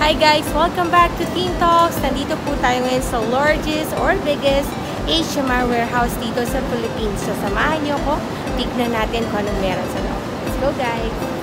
Hi guys! Welcome back to Teen Talks. Nandito po tayo ngayon sa largest or biggest HMR warehouse dito sa Philippines. So samahan niyo ako. Tignan natin kung anong meron sa loob. Let's go guys!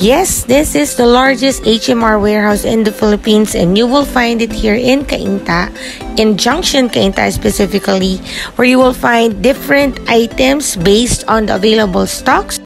Yes, this is the largest HMR warehouse in the Philippines and you will find it here in Cainta, in Junction Cainta specifically, where you will find different items based on the available stocks.